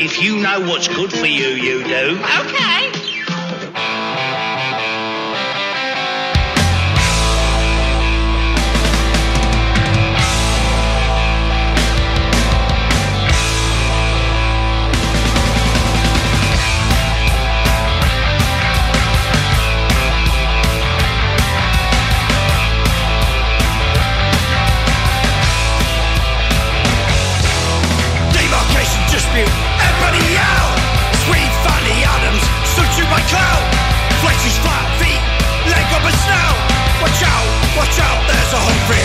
If you know what's good for you, you do. Okay. a hundred